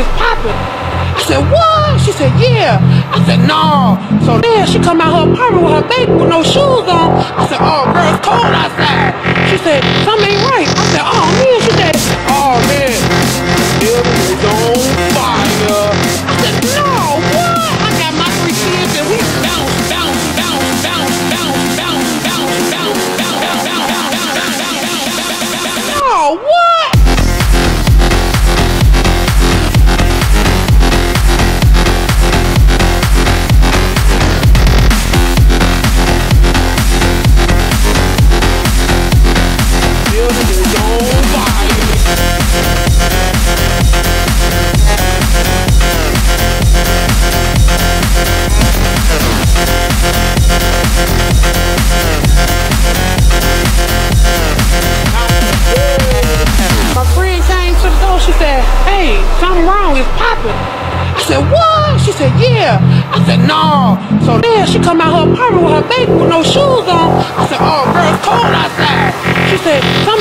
is popping. I said, what? She said, yeah. I said, no. So then she come out her apartment with her baby with no shoes on. I said, oh, girl, it's cold outside. She said, something ain't right. Popping." I said, "What?" She said, "Yeah." I said, "No." So then she come out her apartment with her baby with no shoes on. I said, "Oh, girl, it's cold outside." She said, "Something